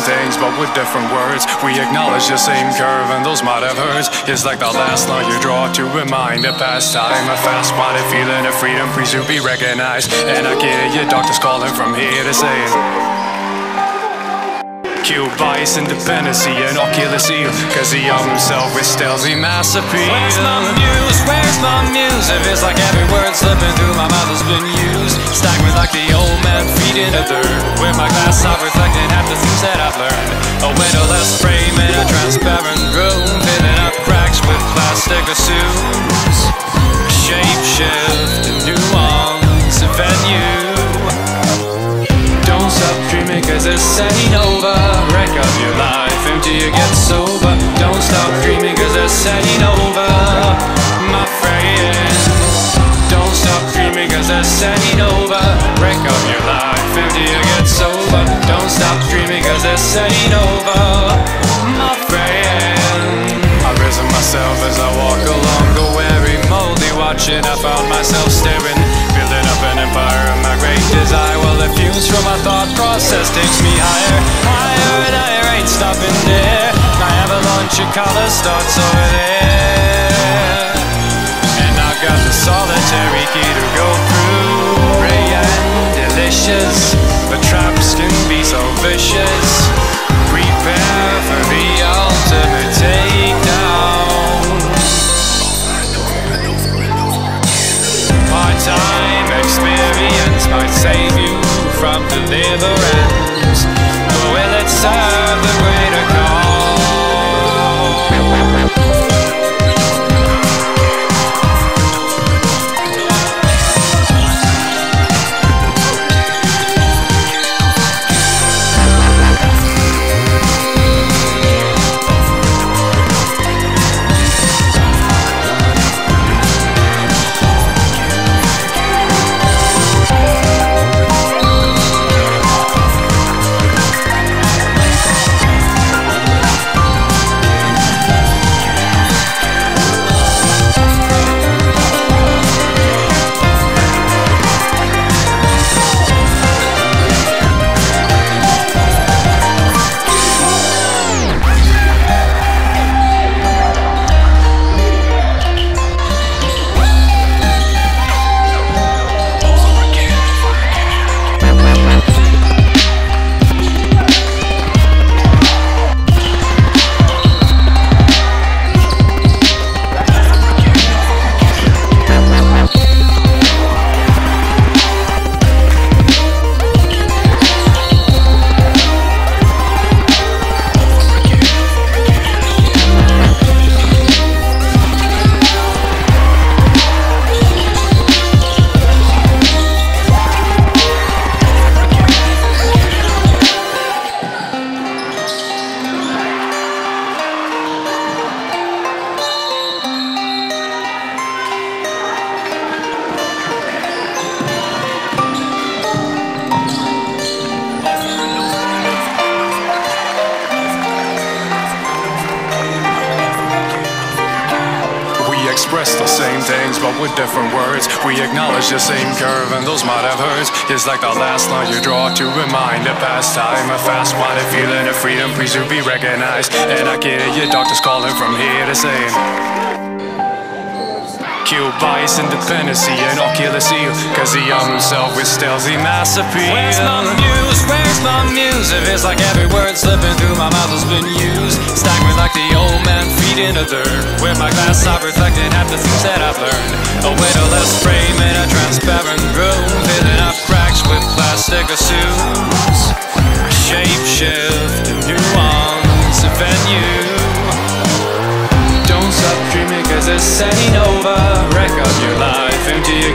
things but with different words. We acknowledge the same curve and those might have hurt. It's like the last line you draw to remind a past time. A fast minded feeling of freedom, please to be recognized. And I hear your doctors calling from here to say. Kill bias, independency, and oculus eel Cause he armed himself with stealthy mass appeal My my? It feels like every word slipping through my mouth has been used. Me like the old man feet in the dirt. With my glass half reflecting half the things that I've learned. A windowless frame in a transparent room Filling up cracks with plastic assumes Shape shift, a nuance, a venue. Don't stop dreaming cause it's ain't over. Wreck up your life until you get sober it's ain't over My friend. I risen myself as I walk along the weary moldy watching I found myself staring Building up an empire of my great desire. Well the fumes from my thought process takes me higher Higher and higher ain't stopping there. My avalanche of color starts over there. And I've got the solitary key to go through. Ray and delicious But traps might save you from deliverance express the same things but with different words. We acknowledge the same curve and those might have hurt. It's like the last line you draw to remind a past. Time A fast-minded feeling of freedom, please to be recognized. And I can it, your doctors calling from here to say Kill bias, independency, and oculus eel Cause he armed himself with stealthy mass appeal. Where's my muse? Where's my muse? It feels like every word slipping through my mouth has been used. Me like the old man feet in the dirt my glass half reflecting half the things that I've learned. A windowless frame in a transparent room Filling up cracks with plastic assumes. Shape shift, a nuance, a venue. Don't stop dreaming cause this ain't over. Wreck up your life until you